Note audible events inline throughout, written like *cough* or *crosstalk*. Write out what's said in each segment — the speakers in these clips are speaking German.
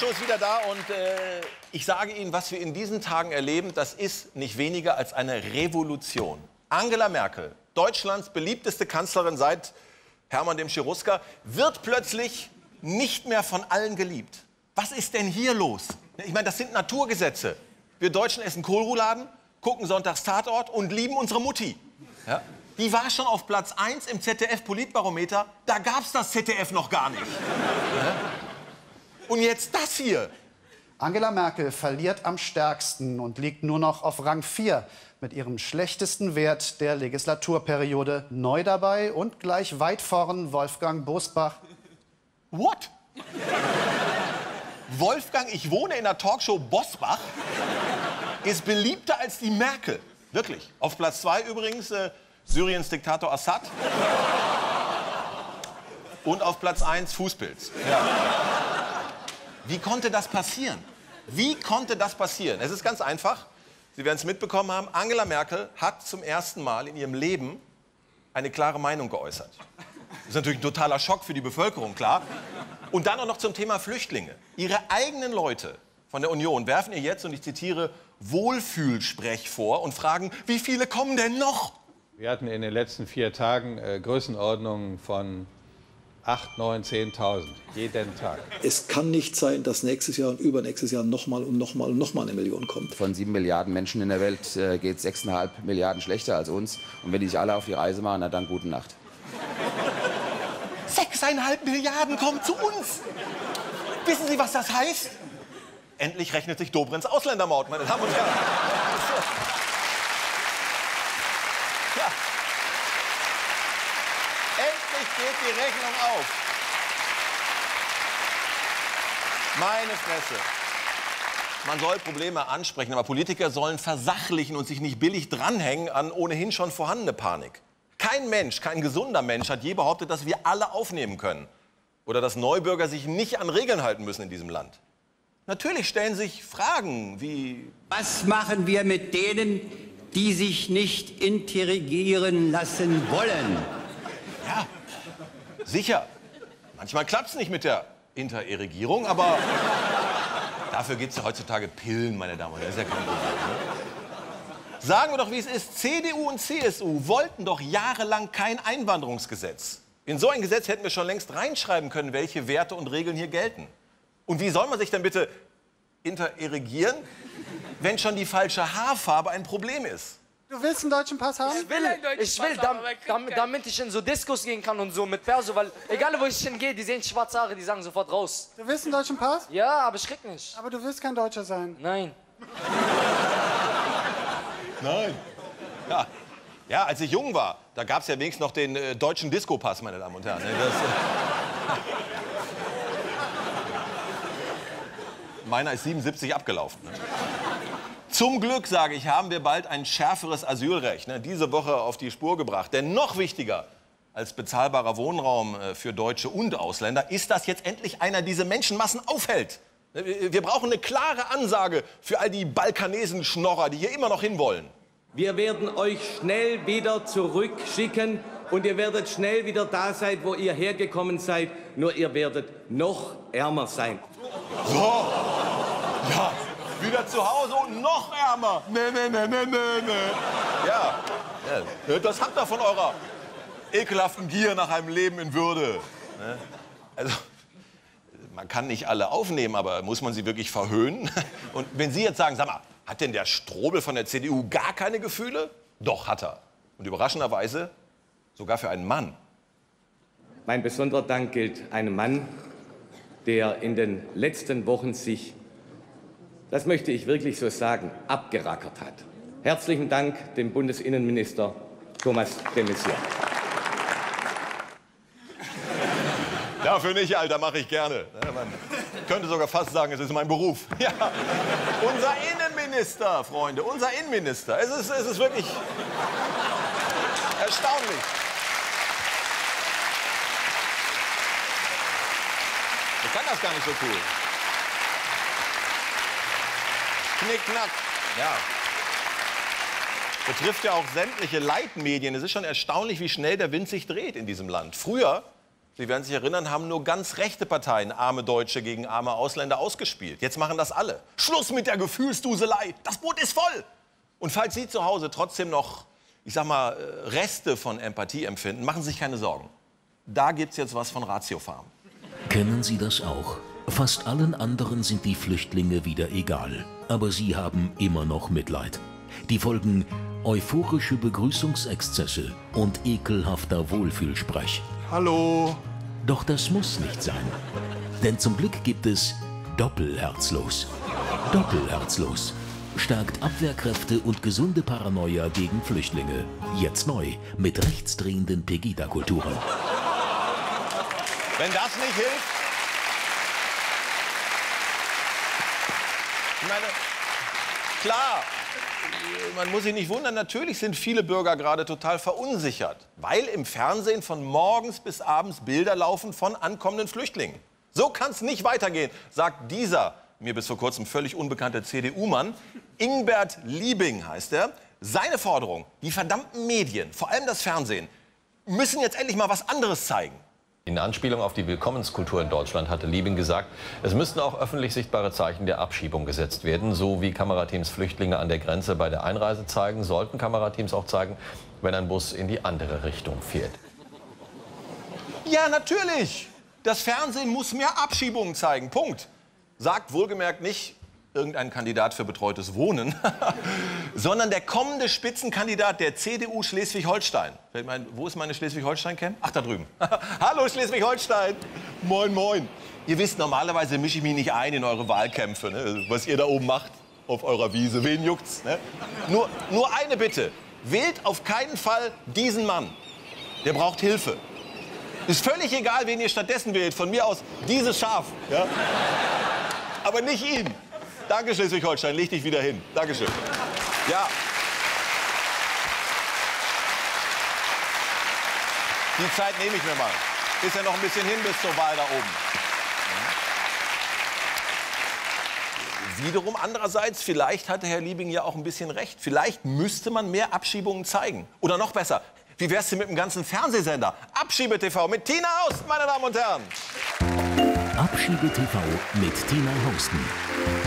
Heute-Show ist wieder da und äh, ich sage Ihnen, was wir in diesen Tagen erleben, das ist nicht weniger als eine Revolution. Angela Merkel, Deutschlands beliebteste Kanzlerin seit Hermann dem Cherusker, wird plötzlich nicht mehr von allen geliebt. Was ist denn hier los? Ich meine, das sind Naturgesetze. Wir Deutschen essen Kohlrouladen, gucken sonntags Tatort und lieben unsere Mutti. Ja? Die war schon auf Platz 1 im ZDF-Politbarometer. Da gab es das ZDF noch gar nicht. Und jetzt das hier. Angela Merkel verliert am stärksten und liegt nur noch auf Rang 4 mit ihrem schlechtesten Wert der Legislaturperiode. Neu dabei und gleich weit vorn Wolfgang Bosbach. What? Wolfgang, ich wohne in der Talkshow Bosbach, ist beliebter als die Merkel. Wirklich. Auf Platz 2 übrigens äh, Syriens Diktator Assad. Und auf Platz 1 Fußpilz. Ja. Wie konnte das passieren? Wie konnte das passieren? Es ist ganz einfach. Sie werden es mitbekommen haben. Angela Merkel hat zum ersten Mal in ihrem Leben eine klare Meinung geäußert. Das ist natürlich ein totaler Schock für die Bevölkerung, klar. Und dann auch noch zum Thema Flüchtlinge. Ihre eigenen Leute von der Union werfen ihr jetzt, und ich zitiere, Wohlfühlsprech vor und fragen, wie viele kommen denn noch? Wir hatten in den letzten vier Tagen äh, Größenordnungen von 8, 9, 10.000 jeden Tag. Es kann nicht sein, dass nächstes Jahr und übernächstes Jahr nochmal und nochmal und nochmal eine Million kommt. Von sieben Milliarden Menschen in der Welt geht es 6,5 Milliarden schlechter als uns. Und wenn die sich alle auf die Reise machen, na dann gute Nacht. 6,5 Milliarden kommen zu uns. Wissen Sie, was das heißt? Endlich rechnet sich Dobrins Ausländermaut, meine Damen und Herren. Ja. Endlich geht die Rechnung auf. Meine Fresse. Man soll Probleme ansprechen, aber Politiker sollen versachlichen und sich nicht billig dranhängen an ohnehin schon vorhandene Panik. Kein Mensch, kein gesunder Mensch hat je behauptet, dass wir alle aufnehmen können. Oder dass Neubürger sich nicht an Regeln halten müssen in diesem Land. Natürlich stellen sich Fragen wie... Was machen wir mit denen, die sich nicht integrieren lassen wollen? Ja, sicher. Manchmal klappt es nicht mit der Interregierung, aber dafür gibt es ja heutzutage Pillen, meine Damen und Herren. Das ist ja kein Problem. Ne? Sagen wir doch, wie es ist. CDU und CSU wollten doch jahrelang kein Einwanderungsgesetz. In so ein Gesetz hätten wir schon längst reinschreiben können, welche Werte und Regeln hier gelten. Und wie soll man sich denn bitte intererigieren, wenn schon die falsche Haarfarbe ein Problem ist? Du willst einen deutschen Pass haben? Ich will, ich will dam, dam, damit ich in so Diskos gehen kann und so mit Perso, weil egal wo ich hingehe, die sehen schwarze Haare, die sagen sofort raus. Du willst einen deutschen Pass? Ja, aber ich krieg nicht. Aber du willst kein Deutscher sein. Nein. Nein. Ja. ja, als ich jung war, da gab es ja wenigstens noch den äh, deutschen Disco-Pass, meine Damen und Herren. ne? Das, äh, *laughs* Meiner ist 77 abgelaufen. Ne? Zum Glück, sage ich, haben wir bald ein schärferes Asylrecht ne, diese Woche auf die Spur gebracht. Denn noch wichtiger als bezahlbarer Wohnraum äh, für Deutsche und Ausländer ist, dass jetzt endlich einer diese Menschenmassen aufhält. Ne, Wir wir brauchen eine klare Ansage für all die Balkanesen-Schnorrer, die hier immer noch hinwollen. Wir werden euch schnell wieder zurückschicken und ihr werdet schnell wieder da sein, wo ihr hergekommen seid. Nur ihr werdet noch ärmer sein. So, ja, wieder zu Hause und noch ärmer. Nee, nee, nee, nee, nee, nee. Ja, ja, das habt ihr von eurer ekelhaften Gier nach einem Leben in Würde. Ne? Also, man kann nicht alle aufnehmen, aber muss man sie wirklich verhöhnen? *laughs* Und wenn Sie jetzt sagen, sag mal, hat denn der Strobel von der CDU gar keine Gefühle? Doch, hat er. Und überraschenderweise sogar für einen Mann. Mein besonderer Dank gilt einem Mann, der in den letzten Wochen sich, das möchte ich wirklich so sagen, abgerackert hat. Herzlichen Dank dem Bundesinnenminister Thomas de Maizière. Dafür nicht, Alter, mache ich gerne. Man könnte sogar fast sagen, es ist mein Beruf. *laughs* Ja. Unser Innenminister, Freunde, unser Innenminister. Es ist, es ist wirklich erstaunlich. Ich kann das gar nicht so cool. Knickknack. Ja. Betrifft ja auch sämtliche Leitmedien. Es ist schon erstaunlich, wie schnell der Wind sich dreht in diesem Land. Früher, Sie werden sich erinnern, haben nur ganz rechte Parteien arme Deutsche gegen arme Ausländer ausgespielt. Jetzt machen das alle. Schluss mit der Gefühlsduselei. Das Boot ist voll. Und falls Sie zu Hause trotzdem noch, ich sag mal, äh, Reste von Empathie empfinden, machen Sie sich keine Sorgen. Da gibt's jetzt was von Ratio Farm. Kennen Sie das auch? Fast allen anderen sind die Flüchtlinge wieder egal. Aber sie haben immer noch Mitleid. Die Folgen euphorische Begrüßungsexzesse und ekelhafter Wohlfühlsprech. Hallo. Doch das muss nicht sein. Denn zum Glück gibt es Doppelherzlos. Doppelherzlos. Stärkt Abwehrkräfte und gesunde Paranoia gegen Flüchtlinge. Jetzt neu mit rechtsdrehenden Pegida-Kulturen. Wenn das nicht hilft. Ich meine, klar, man muss sich nicht wundern, natürlich sind viele Bürger gerade total verunsichert, weil im Fernsehen von morgens bis abends Bilder laufen von ankommenden Flüchtlingen. So kann es nicht weitergehen, sagt dieser mir bis vor kurzem völlig unbekannte CDU-Mann. Ingbert Liebing heißt er. Seine Forderung, die verdammten Medien, vor allem das Fernsehen, müssen jetzt endlich mal was anderes zeigen. In Anspielung auf die Willkommenskultur in Deutschland hatte Liebing gesagt, es müssten auch öffentlich sichtbare Zeichen der Abschiebung gesetzt werden. So wie Kamerateams Flüchtlinge an der Grenze bei der Einreise zeigen, sollten Kamerateams auch zeigen, wenn ein Bus in die andere Richtung fährt. Ja, natürlich. Das Fernsehen muss mehr Abschiebungen zeigen. Punkt. Sagt wohlgemerkt nicht irgendein Kandidat für betreutes Wohnen, *laughs* sondern der kommende Spitzenkandidat der CDU Schleswig-Holstein. Wo ist meine Schleswig-Holstein-Camp? Ach, da drüben. *laughs* Hallo Schleswig-Holstein. Moin, moin. Ihr wisst, normalerweise mische ich mich nicht ein in eure Wahlkämpfe, ne? was ihr da oben macht auf eurer Wiese. Wen juckt's? Ne? Nur, nur eine Bitte. Wählt auf keinen Fall diesen Mann. Der braucht Hilfe. Ist völlig egal, wen ihr stattdessen wählt. Von mir aus dieses Schaf. Ja? Aber nicht ihn. Danke, Schleswig-Holstein. Leg dich wieder hin. Dankeschön. Ja. Die Zeit nehme ich mir mal. Ist ja noch ein bisschen hin bis zur Wahl da oben. Wiederum andererseits, vielleicht hatte Herr Liebing ja auch ein bisschen recht. Vielleicht müsste man mehr Abschiebungen zeigen. Oder noch besser, wie wär's denn mit dem ganzen Fernsehsender? Abschiebe-TV mit Tina Aust, meine Damen und Herren. Abschiebe-TV mit Tina Hausten.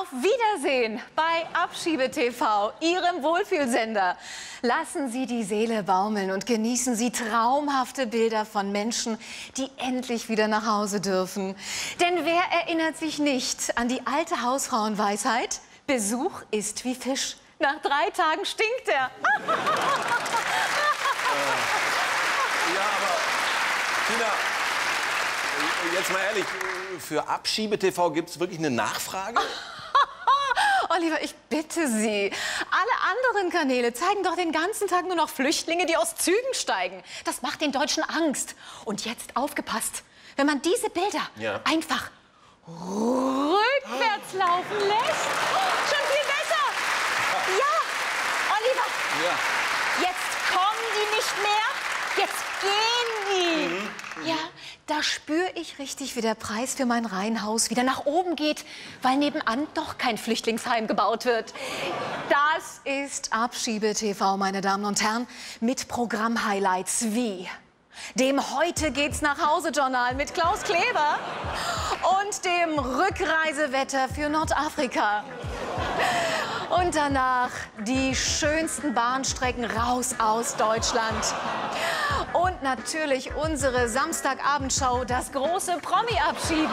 Auf Wiedersehen bei Abschiebe TV, Ihrem Wohlfühlsender. Lassen Sie die Seele baumeln und genießen Sie traumhafte Bilder von Menschen, die endlich wieder nach Hause dürfen. Denn wer erinnert sich nicht an die alte Hausfrauenweisheit? Besuch ist wie Fisch. Nach drei Tagen stinkt er. *laughs* Ja, aber Tina, jetzt mal ehrlich, für Abschiebe-TV gibt es wirklich eine Nachfrage? *laughs* Oliver, ich bitte Sie. Alle anderen Kanäle zeigen doch den ganzen Tag nur noch Flüchtlinge, die aus Zügen steigen. Das macht den Deutschen Angst. Und jetzt aufgepasst. Wenn man diese Bilder Ja. einfach rückwärts laufen lässt, schon viel besser. Ja, Oliver, Ja. jetzt kommen die nicht mehr. Jetzt gehen die. Ja, da spüre ich richtig, wie der Preis für mein Reihenhaus wieder nach oben geht, weil nebenan doch kein Flüchtlingsheim gebaut wird. Das ist Abschiebe-TV, meine Damen und Herren, mit Programm-Highlights wie dem Heute geht's nach Hause-Journal mit Klaus Kleber und dem Rückreisewetter für Nordafrika. Und danach die schönsten Bahnstrecken raus aus Deutschland. Und natürlich unsere Samstagabendshow, das große Promi-Abschieden.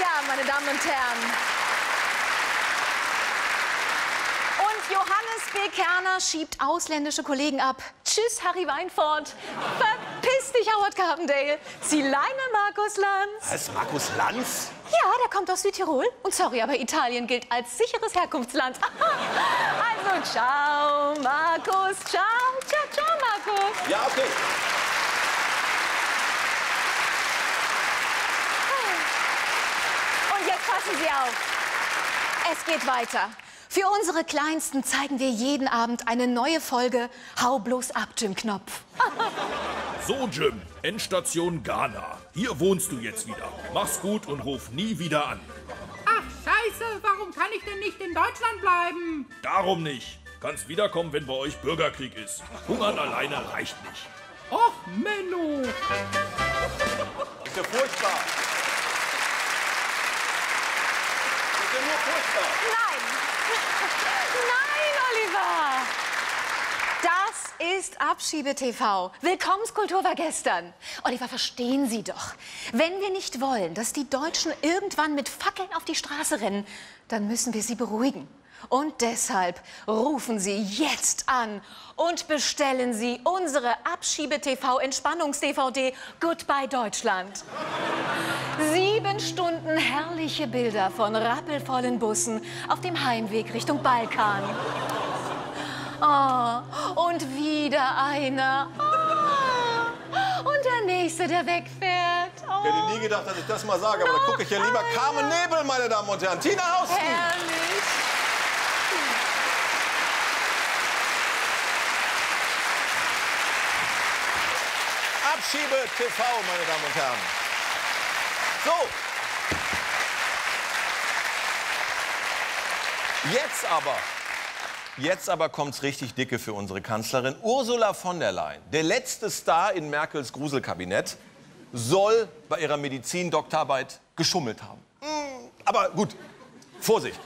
Ja, meine Damen und Herren. Und B. Kerner schiebt ausländische Kollegen ab. Tschüss, Harry Weinfurt. Verpiss dich, Howard Carpendale. Zieh Leine, Markus Lanz. Heißt Markus Lanz? Ja, der kommt aus Südtirol. Und sorry, aber Italien gilt als sicheres Herkunftsland. *laughs* also, ciao, Markus. Ciao, ciao, ciao, Markus. Ja, okay. Und jetzt passen Sie auf. Es geht weiter. Für unsere Kleinsten zeigen wir jeden Abend eine neue Folge Hau bloß ab, Jim Knopf. *laughs* So, Jim, Endstation Ghana. Hier wohnst du jetzt wieder. Mach's gut und ruf nie wieder an. Ach, scheiße, warum kann ich denn nicht in Deutschland bleiben? Darum nicht. Kannst wiederkommen, wenn bei euch Bürgerkrieg ist. Hungern alleine reicht nicht. Och, Menno. Ist ja furchtbar. Ist ja nur furchtbar. Nein! Nein, Oliver! Das ist Abschiebe-TV. Willkommenskultur war gestern. Oliver, verstehen Sie doch. Wenn wir nicht wollen, dass die Deutschen irgendwann mit Fackeln auf die Straße rennen, dann müssen wir sie beruhigen. Und deshalb rufen Sie jetzt an und bestellen Sie unsere Abschiebe-TV-Entspannungs-DVD Goodbye Deutschland. Sieben Stunden herrliche Bilder von rappelvollen Bussen auf dem Heimweg Richtung Balkan. Oh, und wieder einer. Oh, und der nächste, der wegfährt. Oh. Ich hätte nie gedacht, dass ich das mal sage, aber da gucke ich ja lieber Carmen Nebel, meine Damen und Herren. Tina Hausten. Herrlich. Abschiebe TV, meine Damen und Herren. So. Jetzt aber, jetzt aber kommt's richtig dicke für unsere Kanzlerin. Ursula von der Leyen, der letzte Star in Merkels Gruselkabinett, soll bei ihrer Medizin-Doktorarbeit geschummelt haben. Hm, Aber gut, Vorsicht.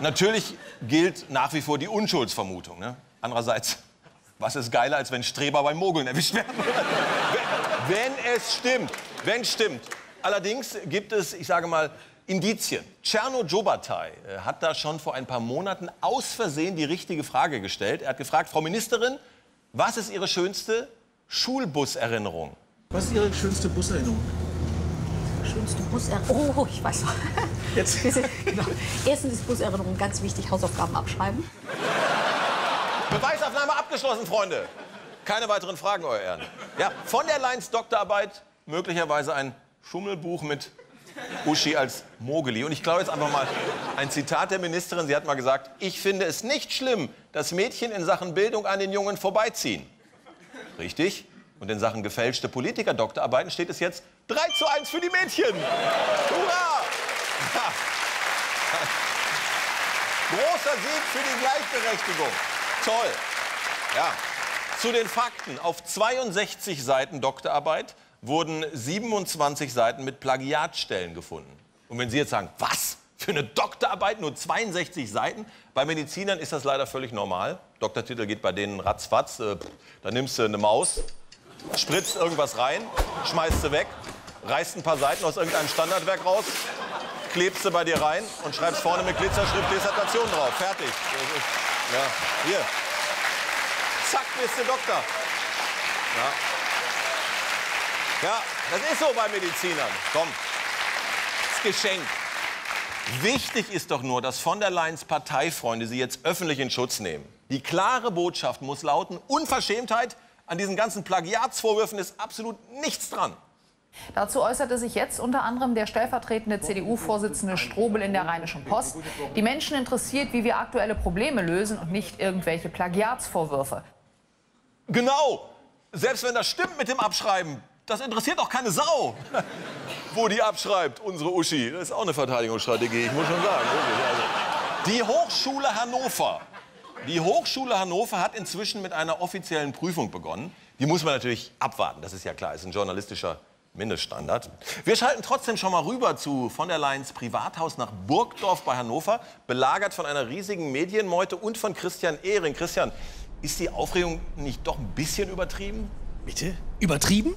Natürlich gilt nach wie vor die Unschuldsvermutung. Ne? Andererseits, was ist geiler, als wenn Streber beim Mogeln erwischt werden? *laughs* wenn es stimmt, wenn es stimmt. Allerdings gibt es, ich sage mal, Indizien. Cerno Jobatai äh, hat da schon vor ein paar Monaten aus Versehen die richtige Frage gestellt. Er hat gefragt, Frau Ministerin, was ist Ihre schönste Schulbuserinnerung? Was ist Ihre schönste Buserinnerung? Schönste Buserinnerung. Oh, ich weiß noch. Jetzt. *laughs* genau. Erstens ist Buserinnerung ganz wichtig, Hausaufgaben abschreiben. Beweisaufnahme abgeschlossen, Freunde. Keine weiteren Fragen, Euer Ehren. Ja, von der Leins Doktorarbeit möglicherweise ein Schummelbuch mit Uschi als Mogeli. Und ich glaube jetzt einfach mal ein Zitat der Ministerin. Sie hat mal gesagt, ich finde es nicht schlimm, dass Mädchen in Sachen Bildung an den Jungen vorbeiziehen. Richtig. Und in Sachen gefälschte Politiker-Doktorarbeiten steht es jetzt 3 zu 1 für die Mädchen. Hurra! Großer Sieg für die Gleichberechtigung. Toll. Ja. Zu den Fakten. Auf 62 Seiten Doktorarbeit wurden 27 Seiten mit Plagiatstellen gefunden. Und wenn Sie jetzt sagen, was? Für eine Doktorarbeit nur 62 Seiten? Bei Medizinern ist das leider völlig normal. Doktortitel geht bei denen ratzfatz. Äh, Da nimmst du eine Maus, spritzt irgendwas rein, schmeißt sie weg, reißt ein paar Seiten aus irgendeinem Standardwerk raus, klebst sie bei dir rein und schreibst vorne mit Glitzerschrift Dissertation drauf. Fertig. Ja, hier. Zack, bist du Doktor. Ja. ja, das ist so bei Medizinern. Komm, das Geschenk. Wichtig ist doch nur, dass von der Leyen's Parteifreunde sie jetzt öffentlich in Schutz nehmen. Die klare Botschaft muss lauten, Unverschämtheit an diesen ganzen Plagiatsvorwürfen ist absolut nichts dran. Dazu äußerte sich jetzt unter anderem der stellvertretende CDU-Vorsitzende Strobel in der Rheinischen Post. Die Menschen interessiert, wie wir aktuelle Probleme lösen und nicht irgendwelche Plagiatsvorwürfe. Genau. Selbst wenn das stimmt mit dem Abschreiben, das interessiert auch keine Sau, *laughs* wo die abschreibt, unsere Uschi. Das ist auch eine Verteidigungsstrategie, ich muss schon sagen. Also, die Hochschule Hannover. Die Hochschule Hannover hat inzwischen mit einer offiziellen Prüfung begonnen. Die muss man natürlich abwarten, das ist ja klar, ist ein journalistischer Mindeststandard. Wir schalten trotzdem schon mal rüber zu von der Leyen's Privathaus nach Burgdorf bei Hannover, belagert von einer riesigen Medienmeute und von Christian Ehring. Christian, ist die Aufregung nicht doch ein bisschen übertrieben? Bitte? Übertrieben?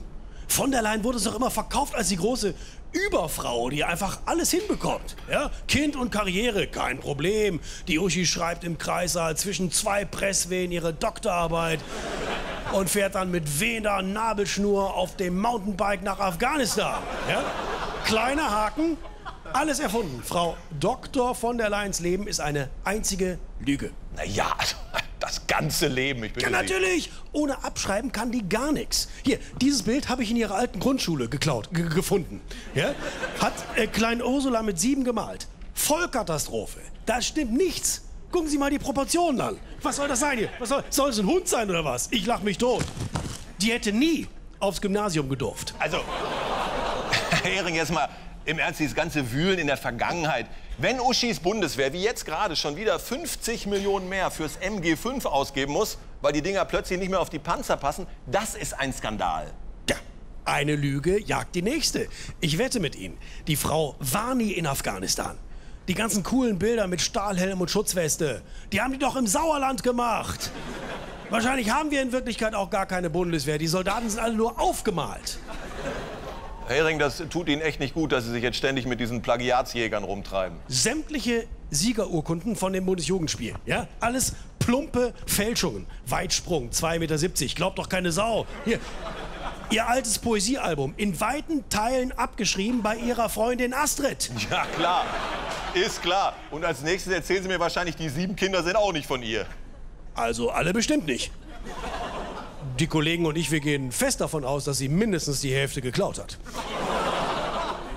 Von der Leyen wurde es doch immer verkauft als die große Überfrau, die einfach alles hinbekommt. Ja? Kind und Karriere, kein Problem. Die Uschi schreibt im Kreissaal zwischen zwei Presswehen ihre Doktorarbeit *laughs* und fährt dann mit wehender Nabelschnur auf dem Mountainbike nach Afghanistan. Ja? Kleiner Haken, alles erfunden. Frau Dr. von der Leyens Leben ist eine einzige Lüge. Naja, also das ganze Leben. Ich bitte Ja, natürlich. Ohne Abschreiben kann die gar nichts. Hier, dieses Bild habe ich in ihrer alten Grundschule geklaut, ge- gefunden. Ja? Hat äh, Klein Ursula mit sieben gemalt. Vollkatastrophe. Da stimmt nichts. Gucken Sie mal die Proportionen an. Was soll das sein hier? Was soll, soll es ein Hund sein oder was? Ich lach mich tot. Die hätte nie aufs Gymnasium gedurft. Also, *laughs* Herr Ehring, jetzt mal im Ernst, dieses ganze Wühlen in der Vergangenheit. Wenn Uschis Bundeswehr, wie jetzt gerade, schon wieder 50 Millionen mehr fürs MG5 ausgeben muss, weil die Dinger plötzlich nicht mehr auf die Panzer passen, das ist ein Skandal. Ja, eine Lüge jagt die nächste. Ich wette mit Ihnen, die Frau war nie in Afghanistan. Die ganzen coolen Bilder mit Stahlhelm und Schutzweste, die haben die doch im Sauerland gemacht. Wahrscheinlich haben wir in Wirklichkeit auch gar keine Bundeswehr. Die Soldaten sind alle nur aufgemalt. Herr Ehring, das tut Ihnen echt nicht gut, dass Sie sich jetzt ständig mit diesen Plagiatsjägern rumtreiben. Sämtliche Siegerurkunden von dem Bundesjugendspiel, ja? Alles plumpe Fälschungen. Weitsprung, 2,70 Meter, glaubt doch keine Sau. Hier, Ihr altes Poesiealbum, in weiten Teilen abgeschrieben bei Ihrer Freundin Astrid. Ja, klar. Ist klar. Und als nächstes erzählen Sie mir wahrscheinlich, die sieben Kinder sind auch nicht von ihr. Also alle bestimmt nicht. Die Kollegen und ich, wir gehen fest davon aus, dass sie mindestens die Hälfte geklaut hat.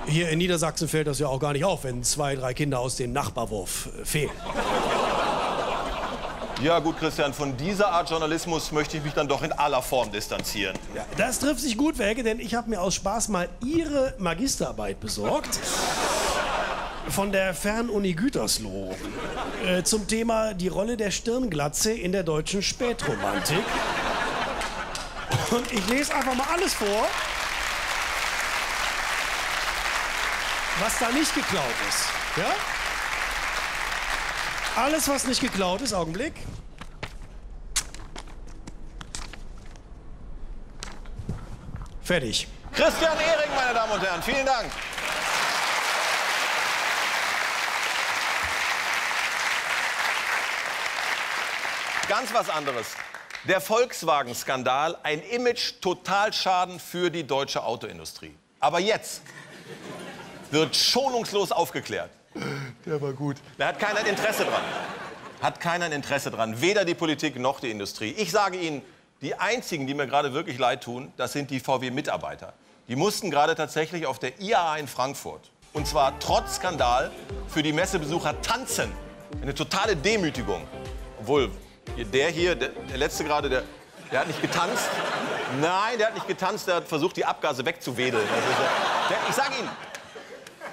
Hier in Niedersachsen fällt das ja auch gar nicht auf, wenn zwei, drei Kinder aus dem Nachbarwurf äh, fehlen. Ja gut, Christian, von dieser Art Journalismus möchte ich mich dann doch in aller Form distanzieren. Ja, das trifft sich gut, Welke, denn ich habe mir aus Spaß mal Ihre Magisterarbeit besorgt. Von der Fernuni Gütersloh. Äh, zum Thema die Rolle der Stirnglatze in der deutschen Spätromantik. Und ich lese einfach mal alles vor, was da nicht geklaut ist. Ja? Alles, was nicht geklaut ist, Augenblick. Fertig. Christian Ehring, meine Damen und Herren, vielen Dank. Ganz was anderes. Der Volkswagen-Skandal, ein Image-Totalschaden für die deutsche Autoindustrie. Aber jetzt wird schonungslos aufgeklärt. Der war gut. Da hat keiner ein Interesse dran. Hat keiner ein Interesse dran. Weder die Politik noch die Industrie. Ich sage Ihnen, die einzigen, die mir gerade wirklich leid tun, das sind die VW-Mitarbeiter. Die mussten gerade tatsächlich auf der IAA in Frankfurt, und zwar trotz Skandal, für die Messebesucher tanzen. Eine totale Demütigung. Obwohl, der hier, der, der letzte gerade, der, der hat nicht getanzt. Nein, der hat nicht getanzt, der hat versucht, die Abgase wegzuwedeln. Der, ich sage Ihnen,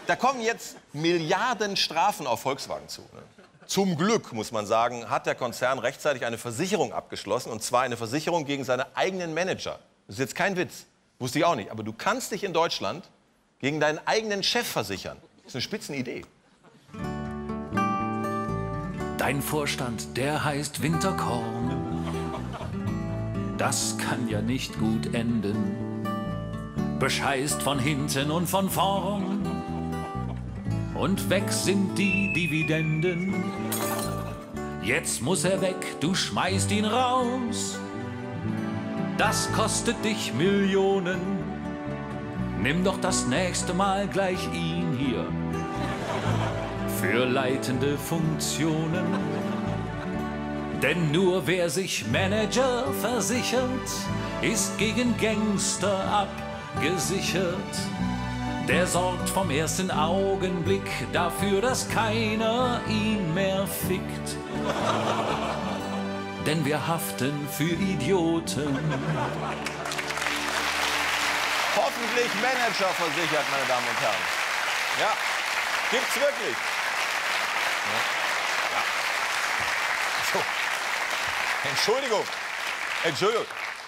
da kommen jetzt Milliarden Strafen auf Volkswagen zu. Ne? Zum Glück, muss man sagen, hat der Konzern rechtzeitig eine Versicherung abgeschlossen. Und zwar eine Versicherung gegen seine eigenen Manager. Das ist jetzt kein Witz. Wusste ich auch nicht. Aber du kannst dich in Deutschland gegen deinen eigenen Chef versichern. Das ist eine Spitzenidee. Dein Vorstand, der heißt Winterkorn. Das kann ja nicht gut enden. Bescheißt von hinten und von vorn. Und weg sind die Dividenden. Jetzt muss er weg, du schmeißt ihn raus. Das kostet dich Millionen. Nimm doch das nächste Mal gleich ihn hier für leitende Funktionen. Denn nur wer sich Manager versichert, ist gegen Gangster abgesichert. Der sorgt vom ersten Augenblick dafür, dass keiner ihn mehr fickt. Denn wir haften für Idioten. Hoffentlich Manager versichert, meine Damen und Herren. Ja, gibt's wirklich. Ja. So. Entschuldigung. Entschuldigung.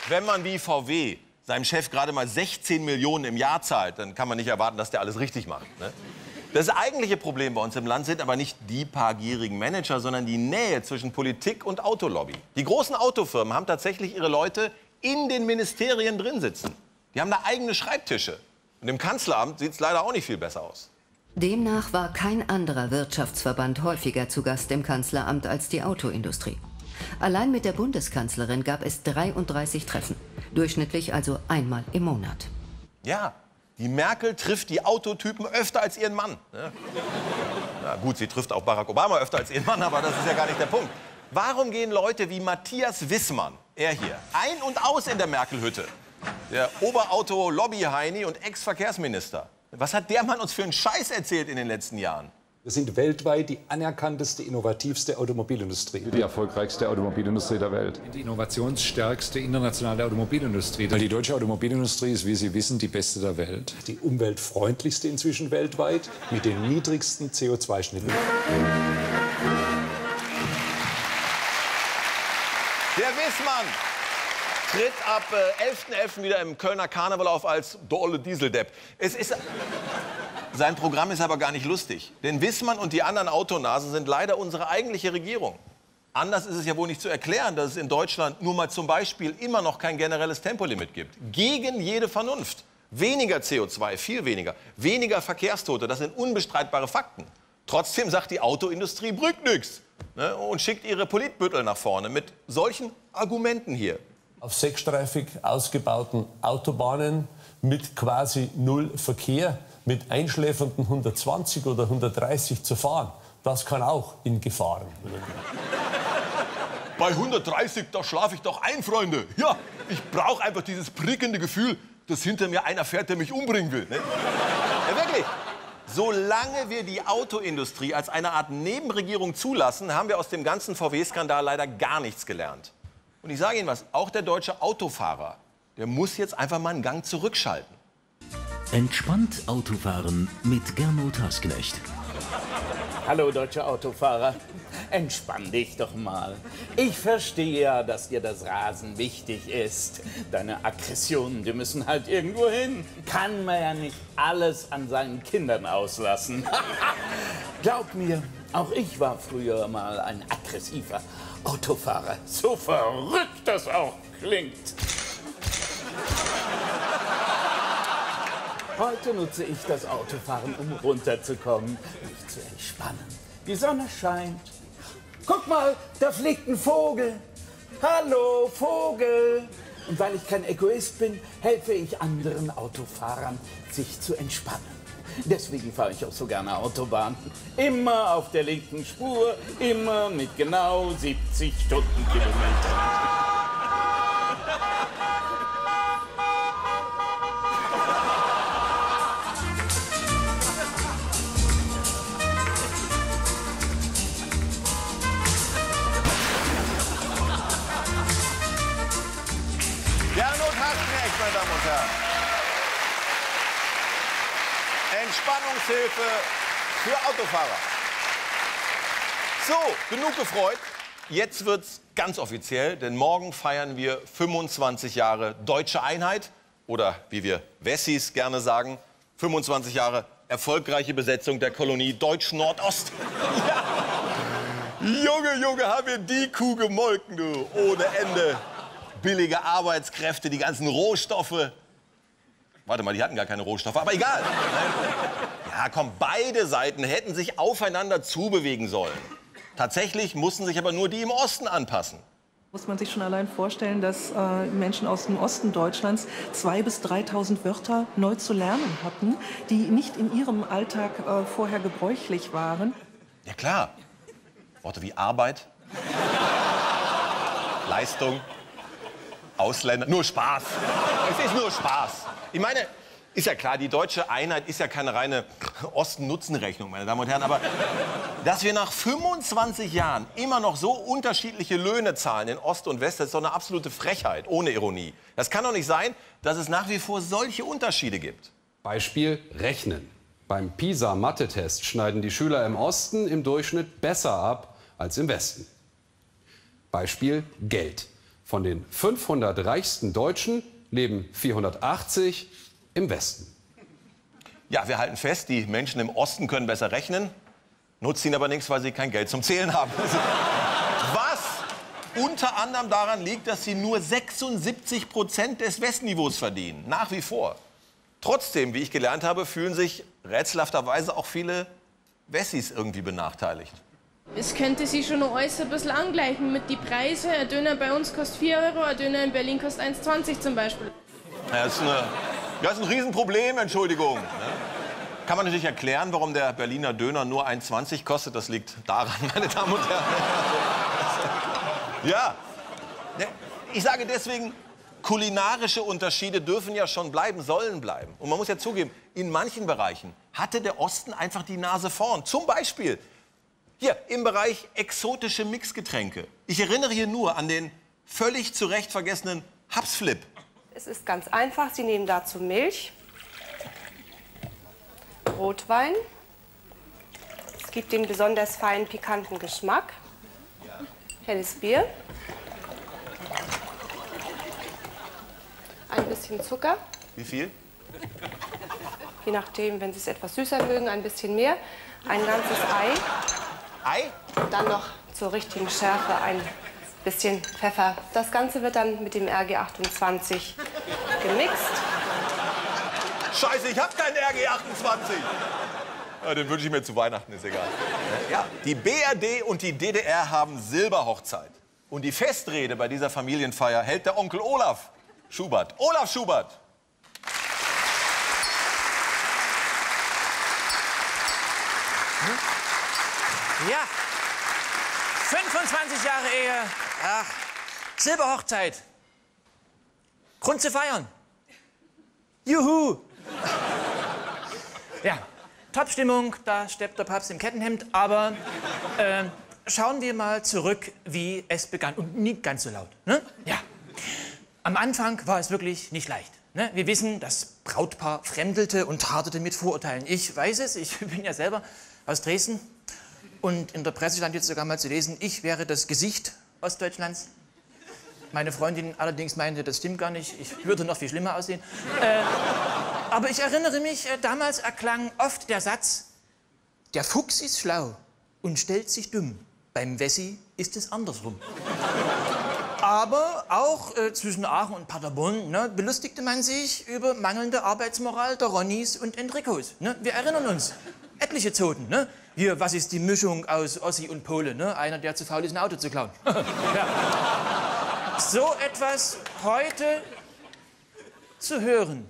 Wenn man wie VW seinem Chef gerade mal 16 Millionen im Jahr zahlt, dann kann man nicht erwarten, dass der alles richtig macht. Ne? Das eigentliche Problem bei uns im Land sind aber nicht die paar gierigen Manager, sondern die Nähe zwischen Politik und Autolobby. Die großen Autofirmen haben tatsächlich ihre Leute in den Ministerien drin sitzen. Die haben da eigene Schreibtische. Und im Kanzleramt sieht es leider auch nicht viel besser aus. Demnach war kein anderer Wirtschaftsverband häufiger zu Gast im Kanzleramt als die Autoindustrie. Allein mit der Bundeskanzlerin gab es 33 Treffen, durchschnittlich also einmal im Monat. Ja, die Merkel trifft die Autotypen öfter als ihren Mann. Na gut, sie trifft auch Barack Obama öfter als ihren Mann, aber das ist ja gar nicht der Punkt. Warum gehen Leute wie Matthias Wissmann, er hier, ein und aus in der Merkel-Hütte? Der Oberauto-Lobby-Heini und Ex-Verkehrsminister. Was hat der Mann uns für einen Scheiß erzählt in den letzten Jahren? Wir sind weltweit die anerkannteste, innovativste Automobilindustrie. Die erfolgreichste Automobilindustrie der Welt. Die innovationsstärkste internationale Automobilindustrie. Weil die deutsche Automobilindustrie ist, wie Sie wissen, die beste der Welt. Die umweltfreundlichste inzwischen weltweit, mit den niedrigsten CO2-Schnitten. Der Wissmann tritt ab äh, 11.11. wieder im Kölner Karneval auf als Dolle Dieseldepp. Es ist, sein Programm ist aber gar nicht lustig. Denn Wissmann und die anderen Autonasen sind leider unsere eigentliche Regierung. Anders ist es ja wohl nicht zu erklären, dass es in Deutschland nur mal zum Beispiel immer noch kein generelles Tempolimit gibt. Gegen jede Vernunft. Weniger CO2, viel weniger. Weniger Verkehrstote, das sind unbestreitbare Fakten. Trotzdem sagt die Autoindustrie, brückt nichts. Ne, und schickt ihre Politbüttel nach vorne mit solchen Argumenten hier. Auf sechsstreifig ausgebauten Autobahnen mit quasi null Verkehr, mit einschläfernden 120 oder 130 zu fahren, das kann auch in Gefahren. Bei 130, da schlafe ich doch ein, Freunde. Ja, ich brauche einfach dieses prickelnde Gefühl, dass hinter mir einer fährt, der mich umbringen will. Ne? Ja, wirklich. Solange wir die Autoindustrie als eine Art Nebenregierung zulassen, haben wir aus dem ganzen VW-Skandal leider gar nichts gelernt. Und ich sage Ihnen was, auch der deutsche Autofahrer, der muss jetzt einfach mal einen Gang zurückschalten. Entspannt Autofahren mit Gernot Hassknecht. Hallo, deutsche Autofahrer. Entspann dich doch mal. Ich verstehe ja, dass dir das Rasen wichtig ist. Deine Aggressionen, die müssen halt irgendwo hin. Kann man ja nicht alles an seinen Kindern auslassen. *laughs* Glaub mir, auch ich war früher mal ein aggressiver Autofahrer. So verrückt das auch klingt. Heute nutze ich das Autofahren, um runterzukommen, mich zu entspannen. Die Sonne scheint. Guck mal, da fliegt ein Vogel. Hallo, Vogel. Und weil ich kein Egoist bin, helfe ich anderen Autofahrern, sich zu entspannen. Deswegen fahre ich auch so gerne Autobahn. Immer auf der linken Spur, immer mit genau 70 Stundenkilometern. Entspannungshilfe für Autofahrer. So, genug gefreut. Jetzt wird's ganz offiziell, denn morgen feiern wir 25 Jahre deutsche Einheit oder wie wir Wessis gerne sagen, 25 Jahre erfolgreiche Besetzung der Kolonie Deutsch-Nordost. Ja. *laughs* Junge, Junge, haben wir die Kuh gemolken, du. Ohne Ende. Billige Arbeitskräfte, die ganzen Rohstoffe. Warte mal, die hatten gar keine Rohstoffe, aber egal. Ja, komm, beide Seiten hätten sich aufeinander zubewegen sollen. Tatsächlich mussten sich aber nur die im Osten anpassen. Muss man sich schon allein vorstellen, dass äh, Menschen aus dem Osten Deutschlands 2.000 bis 3.000 Wörter neu zu lernen hatten, die nicht in ihrem Alltag äh, vorher gebräuchlich waren. Ja klar. Worte wie Arbeit, Leistung, Ausländer. Nur Spaß. Es ist nur Spaß. Ich meine, ist ja klar, die deutsche Einheit ist ja keine reine Osten-Nutzen-Rechnung, meine Damen und Herren. Aber dass wir nach 25 Jahren immer noch so unterschiedliche Löhne zahlen in Ost und West, das ist doch eine absolute Frechheit, ohne Ironie. Das kann doch nicht sein, dass es nach wie vor solche Unterschiede gibt. Beispiel Rechnen. Beim PISA-Mathe-Test schneiden die Schüler im Osten im Durchschnitt besser ab als im Westen. Beispiel Geld. Von den 500 reichsten Deutschen leben 480 im Westen. Ja, wir halten fest, die Menschen im Osten können besser rechnen, nutzt ihnen aber nichts, weil sie kein Geld zum Zählen haben. *laughs* Was unter anderem daran liegt, dass sie nur 76 Prozent des Westniveaus verdienen, nach wie vor. Trotzdem, wie ich gelernt habe, fühlen sich rätselhafterweise auch viele Wessis irgendwie benachteiligt. Es könnte sich schon noch alles ein bisschen angleichen mit den Preisen. Ein Döner bei uns kostet 4 Euro, ein Döner in Berlin kostet 1,20 zum Beispiel. Ja, das, ist eine, das ist ein Riesenproblem, Entschuldigung. Kann man natürlich erklären, warum der Berliner Döner nur 1,20 kostet. Das liegt daran, meine Damen und Herren. Ja, ich sage deswegen, kulinarische Unterschiede dürfen ja schon bleiben, sollen bleiben. Und man muss ja zugeben, in manchen Bereichen hatte der Osten einfach die Nase vorn. Zum Beispiel hier im Bereich exotische Mixgetränke. Ich erinnere hier nur an den völlig zu Recht vergessenen Hapsflip. Es ist ganz einfach. Sie nehmen dazu Milch, Rotwein. Es gibt den besonders feinen, pikanten Geschmack. Helles Bier. Ein bisschen Zucker. Wie viel? Je nachdem, wenn Sie es etwas süßer mögen, ein bisschen mehr. Ein ganzes Ei. Ei? Und dann noch zur richtigen Schärfe ein bisschen Pfeffer. Das Ganze wird dann mit dem RG28 gemixt. Scheiße, ich habe keinen RG28. Ja, den wünsche ich mir zu Weihnachten, ist egal. Ja, die BRD und die DDR haben Silberhochzeit. Und die Festrede bei dieser Familienfeier hält der Onkel Olaf Schubert. Olaf Schubert. Ja, 25 Jahre Ehe, ach, Silberhochzeit. Grund zu feiern. Juhu! Ja, Top-Stimmung, da steppt der Papst im Kettenhemd, aber äh, schauen wir mal zurück, wie es begann. Und nicht ganz so laut. Ne? Ja. Am Anfang war es wirklich nicht leicht. Ne? Wir wissen, das Brautpaar fremdelte und haderte mit Vorurteilen. Ich weiß es, ich *laughs* bin ja selber aus Dresden. Und in der Presse stand jetzt sogar mal zu lesen, ich wäre das Gesicht Ostdeutschlands. Meine Freundin allerdings meinte, das stimmt gar nicht, ich würde noch viel schlimmer aussehen. Äh, aber ich erinnere mich, äh, damals erklang oft der Satz, der Fuchs ist schlau und stellt sich dumm. Beim Wessi ist es andersrum. Aber auch äh, zwischen Aachen und Paderborn ne, belustigte man sich über mangelnde Arbeitsmoral der Ronnys und Enricos. Ne? Wir erinnern uns, etliche Zoten. Ne? Hier, was ist die Mischung aus Ossi und Pole? Ne? Einer, der zu faul ist, ein Auto zu klauen. *laughs* ja. So etwas heute zu hören,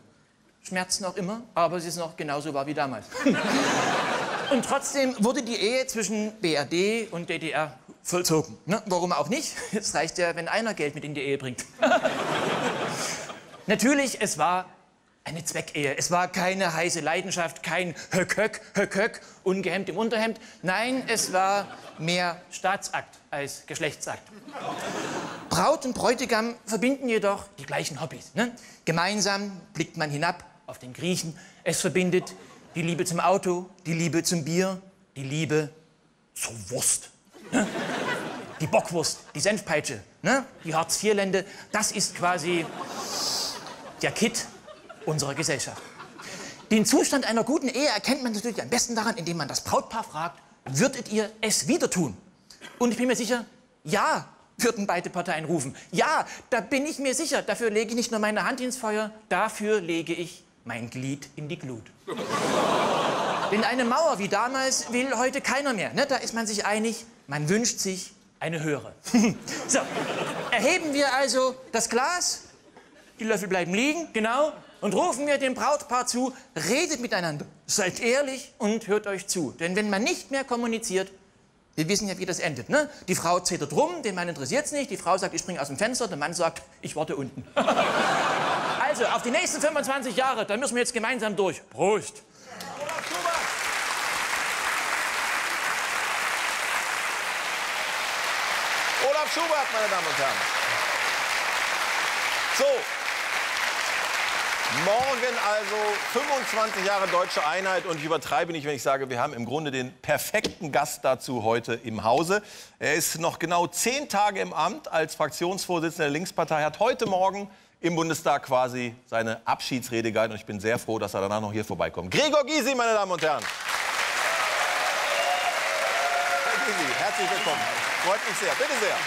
schmerzt noch immer, aber es ist noch genauso wahr wie damals. *laughs* und trotzdem wurde die Ehe zwischen BRD und DDR vollzogen. Ne? Warum auch nicht? Es reicht ja, wenn einer Geld mit in die Ehe bringt. *laughs* Natürlich, es war eine Zweckehe. Es war keine heiße Leidenschaft, kein Höck, Höck, Höck, Höck, ungehemmt im Unterhemd. Nein, es war mehr Staatsakt als Geschlechtsakt. Braut und Bräutigam verbinden jedoch die gleichen Hobbys. Ne? Gemeinsam blickt man hinab auf den Griechen. Es verbindet die Liebe zum Auto, die Liebe zum Bier, die Liebe zur Wurst. Ne? Die Bockwurst, die Senfpeitsche, ne? die Hartz-IV-Lände, das ist quasi der Kitt unserer Gesellschaft. Den Zustand einer guten Ehe erkennt man natürlich am besten daran, indem man das Brautpaar fragt, würdet ihr es wieder tun? Und ich bin mir sicher, ja, würden beide Parteien rufen. Ja, da bin ich mir sicher. Dafür lege ich nicht nur meine Hand ins Feuer, dafür lege ich mein Glied in die Glut. *laughs* Denn eine Mauer wie damals will heute keiner mehr. Ne? Da ist man sich einig, man wünscht sich eine höhere. *laughs* so, erheben wir also das Glas, die Löffel bleiben liegen, genau, und rufen wir dem Brautpaar zu, redet miteinander, seid ehrlich und hört euch zu. Denn wenn man nicht mehr kommuniziert, wir wissen ja, wie das endet. Ne? Die Frau zetert rum, den Mann interessiert es nicht. Die Frau sagt, ich springe aus dem Fenster. Der Mann sagt, ich warte unten. *laughs* also, auf die nächsten 25 Jahre, da müssen wir jetzt gemeinsam durch. Prost. Olaf Schubert, meine Damen und Herren. So, Morgen also 25 Jahre deutsche Einheit und ich übertreibe nicht, wenn ich sage, wir haben im Grunde den perfekten Gast dazu heute im Hause. Er ist noch genau zehn Tage im Amt als Fraktionsvorsitzender der Linkspartei, hat heute Morgen im Bundestag quasi seine Abschiedsrede gehalten und ich bin sehr froh, dass er danach noch hier vorbeikommt. Gregor Gysi, meine Damen und Herren. Herr Gysi, herzlich willkommen. Freut mich sehr. Bitte sehr.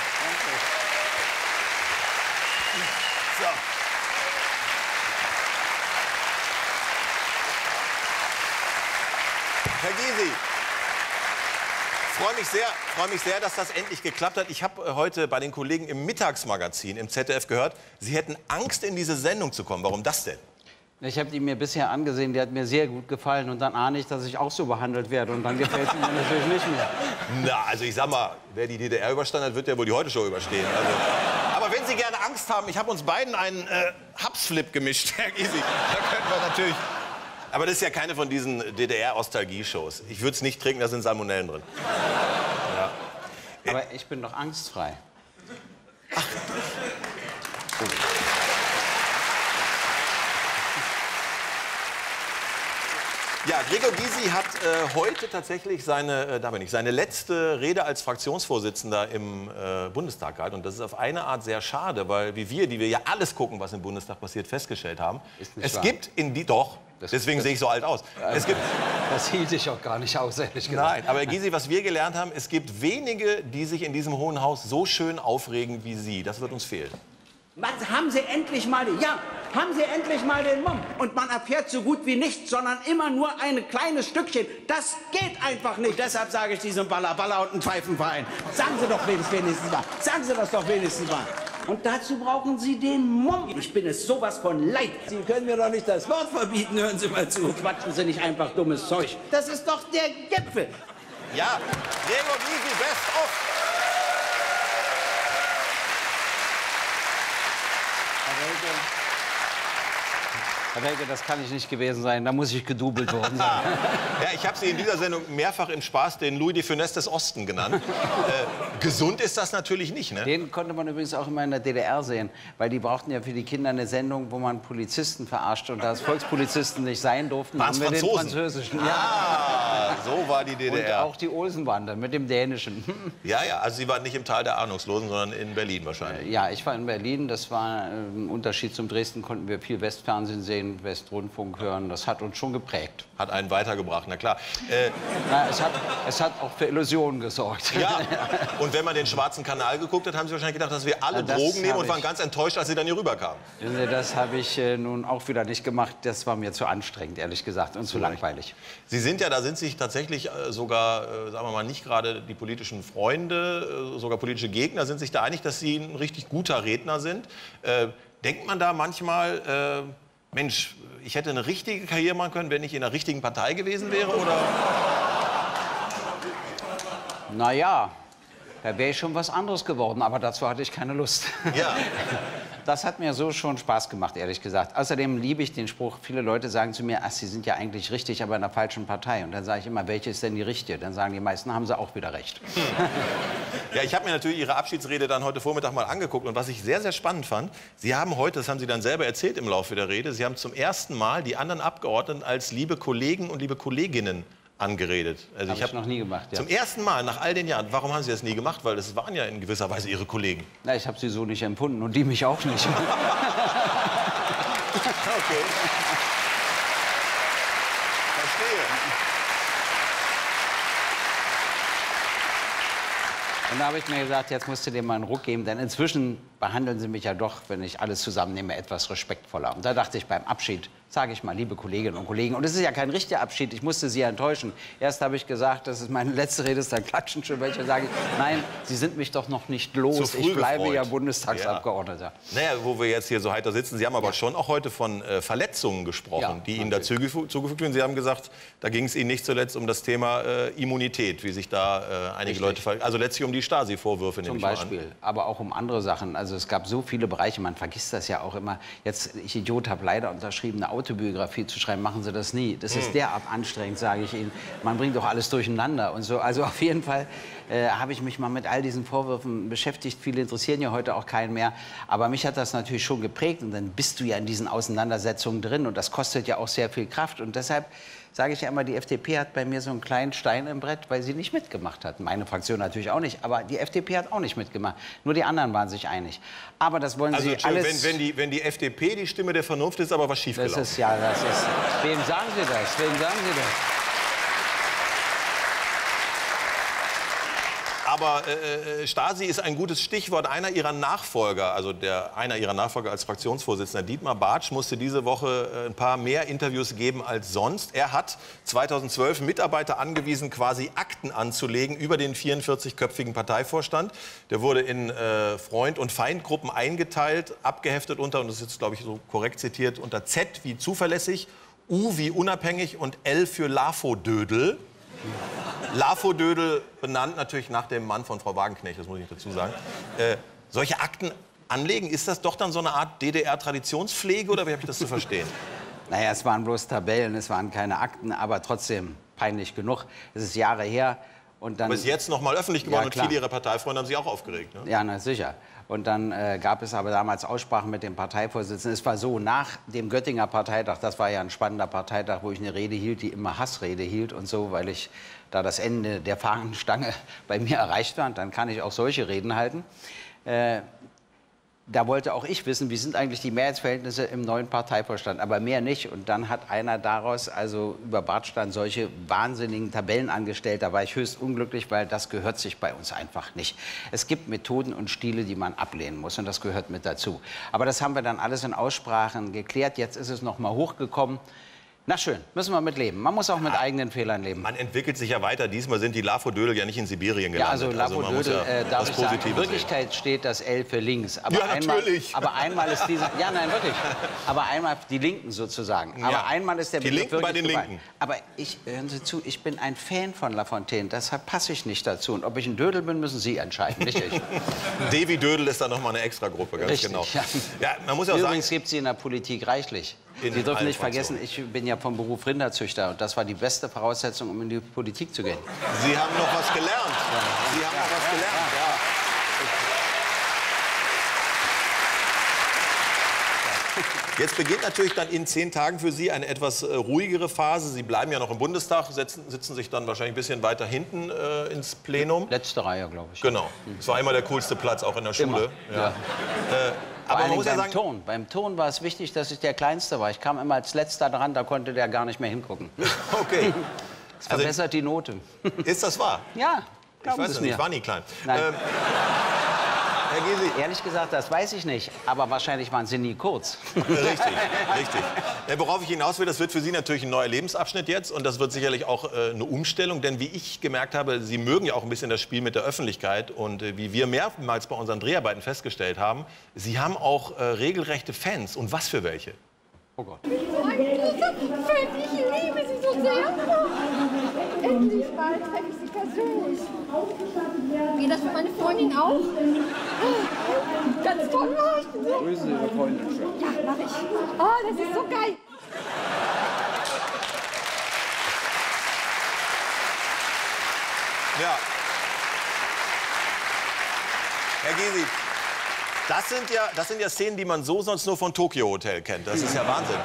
So. Herr Gysi, freue mich sehr, freue mich sehr, dass das endlich geklappt hat. Ich habe heute bei den Kollegen im Mittagsmagazin im ZDF gehört, Sie hätten Angst, in diese Sendung zu kommen. Warum das denn? Ich habe die mir bisher angesehen, die hat mir sehr gut gefallen. Und dann ahne ich, dass ich auch so behandelt werde. Und dann gefällt es mir *laughs* natürlich nicht mehr. Na, also ich sag mal, wer die DDR überstanden hat, wird ja wohl die Heute-Show überstehen. Also. Aber wenn Sie gerne Angst haben, ich habe uns beiden einen äh, Hapsflip gemischt, *laughs* Herr Gysi. Da könnten wir natürlich Aber das ist ja keine von diesen DDR-Ostalgie-Shows. Ich würde es nicht trinken, da sind Salmonellen drin. Ja. Aber ich bin doch angstfrei. Ja, Gregor Gysi hat äh, heute tatsächlich seine, äh, da bin ich, seine letzte Rede als Fraktionsvorsitzender im äh, Bundestag gehalten. Und das ist auf eine Art sehr schade, weil wie wir, die wir ja alles gucken, was im Bundestag passiert, festgestellt haben, es wahr. gibt in die, doch, deswegen das- sehe ich so alt aus. Es gibt, Das hielt ich auch gar nicht aus, ehrlich gesagt. Nein, aber Gysi, was wir gelernt haben, es gibt wenige, die sich in diesem Hohen Haus so schön aufregen wie Sie. Das wird uns fehlen. Was, haben Sie endlich mal den, ja, haben Sie endlich mal den Mumm. Und man erfährt so gut wie nichts, sondern immer nur ein kleines Stückchen. Das geht einfach nicht. Deshalb sage ich diesem Baller, Baller und ein Pfeifenverein. Sagen Sie doch wenigstens, wenigstens mal. Sagen Sie das doch wenigstens mal. Und dazu brauchen Sie den Mumm. Ich bin es sowas von leid. Sie können mir doch nicht das Wort verbieten, hören Sie mal zu. Quatschen Sie nicht einfach dummes Zeug. Das ist doch der Gipfel. Ja, Gregor Gysi, best of. Herr Welke, das kann ich nicht gewesen sein. Da muss ich gedoubelt worden sein. Ja, ich habe Sie in dieser Sendung mehrfach im Spaß den Louis de Funès des Osten genannt. äh, *laughs* gesund ist das natürlich nicht, ne? Den konnte man übrigens auch immer in der DDR sehen, weil die brauchten ja für die Kinder eine Sendung, wo man Polizisten verarscht und da es Volkspolizisten nicht sein durften, Waren's haben wir Franzosen? den französischen. Ah, so war die Und DDR. auch die Olsenbande mit dem dänischen. *laughs* Ja, ja, also Sie waren nicht im Tal der Ahnungslosen, sondern in Berlin wahrscheinlich. Ja, ich war in Berlin. Das war äh, ein Unterschied zum Dresden. Konnten wir viel Westfernsehen sehen, Westrundfunk hören. Das hat uns schon geprägt. Hat einen weitergebracht, na klar. Äh, Na, es, hat, es hat auch für Illusionen gesorgt. ja, *laughs* und wenn man den Schwarzen Kanal geguckt hat, haben Sie wahrscheinlich gedacht, dass wir alle Ja, Drogen nehmen und waren ganz enttäuscht, als Sie dann hier rüberkamen. Das habe ich äh, nun auch wieder nicht gemacht. Das war mir zu anstrengend, ehrlich gesagt, und zu langweilig. Sie sind ja, da sind sich tatsächlich äh, sogar, äh, sagen wir mal, nicht gerade die politischen Freunde, sogar politische Gegner sind sich da einig, dass Sie ein richtig guter Redner sind. Denkt man da manchmal, Mensch, ich hätte eine richtige Karriere machen können, wenn ich in der richtigen Partei gewesen wäre? Oder? Naja, da wäre ich schon was anderes geworden, aber dazu hatte ich keine Lust. Ja. *laughs* Das hat mir so schon Spaß gemacht, ehrlich gesagt. Außerdem liebe ich den Spruch, viele Leute sagen zu mir, ach, Sie sind ja eigentlich richtig, aber in der falschen Partei. Und dann sage ich immer, welche ist denn die richtige? Dann sagen die meisten, haben sie auch wieder recht. *laughs* Ja, ich habe mir natürlich Ihre Abschiedsrede dann heute Vormittag mal angeguckt. Und was ich sehr, sehr spannend fand, Sie haben heute, das haben Sie dann selber erzählt im Laufe der Rede, Sie haben zum ersten Mal die anderen Abgeordneten als liebe Kollegen und liebe Kolleginnen angeredet. Also Hab ich noch nie gemacht, ja. Zum ersten Mal nach all den Jahren. Warum haben Sie das nie gemacht? Weil das waren ja in gewisser Weise Ihre Kollegen. Na, ich habe sie so nicht empfunden und die mich auch nicht. *laughs* Okay. Verstehe. Und da habe ich mir gesagt, jetzt musst du dir mal einen Ruck geben, denn inzwischen behandeln sie mich ja doch, wenn ich alles zusammennehme, etwas respektvoller. Und da dachte ich beim Abschied, sage ich mal, liebe Kolleginnen und Kollegen, und es ist ja kein richtiger Abschied, ich musste Sie enttäuschen. Erst habe ich gesagt, das ist meine letzte Rede, ist dann klatschen schon welche sagen, nein, Sie sind mich doch noch nicht los, ich bleibe gefreut. ja Bundestagsabgeordneter. Naja, wo wir jetzt hier so heiter sitzen, Sie haben aber schon auch heute von äh, Verletzungen gesprochen, Ja, die Ihnen da zugefu- zugefügt werden. Sie haben gesagt, da ging es Ihnen nicht zuletzt um das Thema äh, Immunität, wie sich da äh, einige Richtig. Leute, also letztlich um die Stasi-Vorwürfe, Zum ich. Beispiel, aber auch um andere Sachen. Also es gab so viele Bereiche, man vergisst das ja auch immer. Jetzt, ich Idiot, habe leider unterschrieben, eine Autobiografie zu schreiben, machen Sie das nie. Das ist Hm. derart anstrengend, sage ich Ihnen. Man bringt doch alles durcheinander und so. Also auf jeden Fall äh, habe ich mich mal mit all diesen Vorwürfen beschäftigt. Viele interessieren ja heute auch keinen mehr. Aber mich hat das natürlich schon geprägt und dann bist du ja in diesen Auseinandersetzungen drin und das kostet ja auch sehr viel Kraft. Und deshalb sage ich ja immer, die FDP hat bei mir so einen kleinen Stein im Brett, weil sie nicht mitgemacht hat. Meine Fraktion natürlich auch nicht, aber die FDP hat auch nicht mitgemacht. Nur die anderen waren sich einig. Aber das wollen Also, sie alles... wenn, wenn, die, wenn die FDP die Stimme der Vernunft ist, aber was das schiefgelaufen. ist ja, das ist... Wem sagen Sie das? Wem sagen Sie das? Aber äh, äh, Stasi ist ein gutes Stichwort. Einer ihrer Nachfolger, also der, einer ihrer Nachfolger als Fraktionsvorsitzender, Dietmar Bartsch, musste diese Woche äh, ein paar mehr Interviews geben als sonst. Er hat 2012 Mitarbeiter angewiesen, quasi Akten anzulegen über den 44-köpfigen Parteivorstand. Der wurde in äh, Freund- und Feindgruppen eingeteilt, abgeheftet unter, und das ist jetzt, glaube ich, so korrekt zitiert, unter Z wie zuverlässig, U wie unabhängig und L für Lafodödel. Lafodödel benannt natürlich nach dem Mann von Frau Wagenknecht, das muss ich dazu sagen. Äh, solche Akten anlegen, ist das doch dann so eine Art DDR-Traditionspflege oder wie habe ich das zu verstehen? *laughs* Naja, es waren bloß Tabellen, es waren keine Akten, aber trotzdem peinlich genug. Es ist Jahre her. Und dann, Aber ist jetzt noch mal öffentlich geworden Ja, und viele Ihrer Parteifreunde haben sich auch aufgeregt. Ne? Ja, na sicher. Und dann äh, gab es aber damals Aussprachen mit dem Parteivorsitzenden. Es war so, nach dem Göttinger Parteitag, das war ja ein spannender Parteitag, wo ich eine Rede hielt, die immer Hassrede hielt und so, weil ich da das Ende der Fahnenstange *laughs* bei mir erreicht war. Und dann kann ich auch solche Reden halten. Äh, da wollte auch ich wissen, wie sind eigentlich die Mehrheitsverhältnisse im neuen Parteivorstand, aber mehr nicht. Und dann hat einer daraus, also über Bartstein, solche wahnsinnigen Tabellen angestellt. Da war ich höchst unglücklich, weil das gehört sich bei uns einfach nicht. Es gibt Methoden und Stile, die man ablehnen muss und das gehört mit dazu. Aber das haben wir dann alles in Aussprachen geklärt. Jetzt ist es noch mal hochgekommen. Na schön, müssen wir mit leben. Man muss auch mit eigenen Fehlern leben. Man entwickelt sich ja weiter. Diesmal sind die Lafodödel ja nicht in Sibirien Ja, gelandet. also man muss Lapodödel, ja äh, darf was ich sagen, in Positives sehen. Wirklichkeit steht das L für links. Aber Ja, einmal, natürlich. Aber *laughs* einmal ist dieser, ja nein, wirklich. Aber einmal die Linken sozusagen. Aber Ja. einmal ist der Die Begriff Linken bei den gefallen. Linken. Aber ich, hören Sie zu, ich bin ein Fan von Lafontaine, deshalb passe ich nicht dazu. Und ob ich ein Dödel bin, müssen Sie entscheiden, nicht ich. *laughs* Devi Dödel ist da noch mal eine Extragruppe, ganz Richtig, genau. ja. Ja, man muss ja auch sagen, Übrigens gibt es sie in der Politik reichlich. In Sie dürfen nicht vergessen, ich bin ja vom Beruf Rinderzüchter und das war die beste Voraussetzung, um in die Politik zu gehen. Sie haben noch was gelernt. Sie haben noch was gelernt. Ja. Jetzt beginnt natürlich dann in zehn Tagen für Sie eine etwas äh, ruhigere Phase. Sie bleiben ja noch im Bundestag, setzen, sitzen sich dann wahrscheinlich ein bisschen weiter hinten äh, ins Plenum. Letzte Reihe, glaube ich. Genau. Es war immer der coolste Platz, auch in der Schule. Immer, ja. Äh, Vor aber man muss ja sagen, beim Ton. Beim Ton war es wichtig, dass ich der Kleinste war. Ich kam immer als Letzter dran, da konnte der gar nicht mehr hingucken. *laughs* Okay. Das Also- verbessert die Note. ist das wahr? Ja, Ich weiß es nicht, ich war nie klein. Nein. Ähm, Herr Gysi. Ehrlich gesagt, das weiß ich nicht. Aber wahrscheinlich waren sie nie kurz. *laughs* Richtig, richtig. Ja, worauf ich hinaus will, das wird für Sie natürlich ein neuer Lebensabschnitt jetzt und das wird sicherlich auch äh, eine Umstellung, denn wie ich gemerkt habe, Sie mögen ja auch ein bisschen das Spiel mit der Öffentlichkeit und äh, wie wir mehrmals bei unseren Dreharbeiten festgestellt haben, Sie haben auch äh, regelrechte Fans und was für welche? Oh Gott. Ich liebe sie so sehr. Endlich mal treffe ich sie persönlich. Geht das für meine Freundin auch? *gasps* Ganz toll war ich. Grüße Ihre Freundin schon. Ja, mach ich. Oh, das ist so geil. Ja. Herr Gysi, das sind, ja, das sind ja Szenen, die man so sonst nur von Tokyo Hotel kennt. Das ist ja Wahnsinn.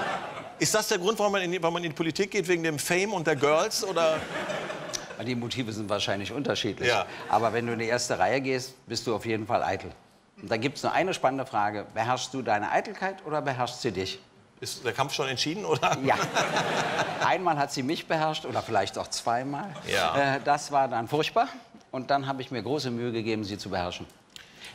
Ist das der Grund, warum man in die, warum man in die Politik geht, wegen dem Fame und der Girls? Oder? Die Motive sind wahrscheinlich unterschiedlich. Ja. Aber wenn du in die erste Reihe gehst, bist du auf jeden Fall eitel. Und da gibt es nur eine spannende Frage. Beherrschst du deine Eitelkeit oder beherrscht sie dich? Ist der Kampf schon entschieden, oder? Ja. Einmal hat sie mich beherrscht oder vielleicht auch zweimal. Ja. Äh, das war dann furchtbar. Und dann habe ich mir große Mühe gegeben, sie zu beherrschen.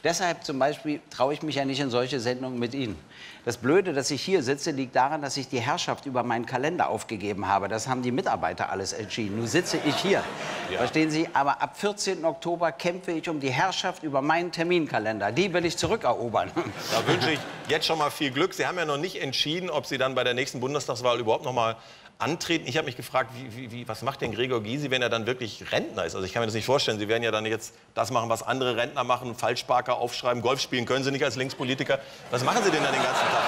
Deshalb zum Beispiel traue ich mich ja nicht in solche Sendungen mit Ihnen. Das Blöde, dass ich hier sitze, liegt daran, dass ich die Herrschaft über meinen Kalender aufgegeben habe. Das haben die Mitarbeiter alles entschieden. Nun sitze ich hier. Ja. Verstehen Sie? Aber ab 14. Oktober kämpfe ich um die Herrschaft über meinen Terminkalender. Die will ich zurückerobern. Da wünsche ich jetzt schon mal viel Glück. Sie haben ja noch nicht entschieden, ob Sie dann bei der nächsten Bundestagswahl überhaupt noch mal antreten. Ich habe mich gefragt, wie, wie, was macht denn Gregor Gysi, wenn er dann wirklich Rentner ist? Also ich kann mir das nicht vorstellen. Sie werden ja dann jetzt das machen, was andere Rentner machen, Falschparker aufschreiben, Golf spielen können Sie nicht als Linkspolitiker. Was machen Sie denn dann den ganzen Tag?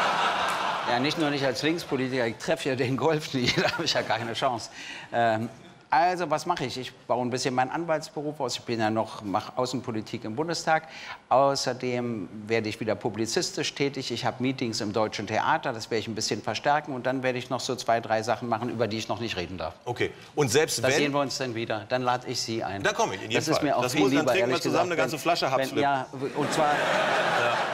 Ja, nicht nur nicht als Linkspolitiker, ich treffe ja den Golf nie, *laughs* da habe ich ja keine Chance. Ähm, also, was mache ich? Ich baue ein bisschen meinen Anwaltsberuf aus. Ich bin ja noch, mache Außenpolitik im Bundestag. Außerdem werde ich wieder publizistisch tätig. Ich habe Meetings im Deutschen Theater, das werde ich ein bisschen verstärken. Und dann werde ich noch so zwei, drei Sachen machen, über die ich noch nicht reden darf. Okay. Und selbst Da wenn... sehen wir uns dann wieder. Dann lade ich Sie ein. Da komme ich, in jedem Das ist Fall. mir auch Das viel muss- dann lieber, trinken wir zusammen gesagt. eine ganze Flasche wenn, Habsflip. Ja, und zwar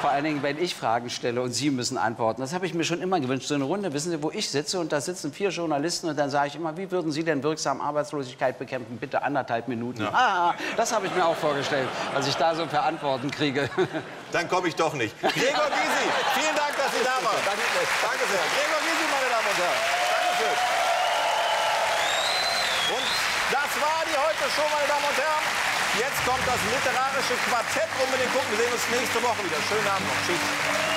vor allen Dingen, wenn ich Fragen stelle und Sie müssen antworten. Das habe ich mir schon immer gewünscht. So eine Runde, wissen Sie, wo ich sitze und da sitzen vier Journalisten und dann sage ich immer, wie würden Sie denn wirksam Arbeitslosigkeit bekämpfen? Bitte anderthalb Minuten. Ja. Ah, das habe ich mir auch vorgestellt, als ich da so für Antworten kriege. *laughs* Dann komme ich doch nicht. *laughs* Gregor Gysi, vielen Dank, dass Sie da waren. Danke, danke sehr. Gregor Gysi, meine Damen und Herren. Dankeschön. Und das war die heute Show, meine Damen und Herren. Jetzt kommt das literarische Quartett. Unbedingt gucken. Wir sehen uns nächste Woche wieder. Schönen Abend noch. Tschüss.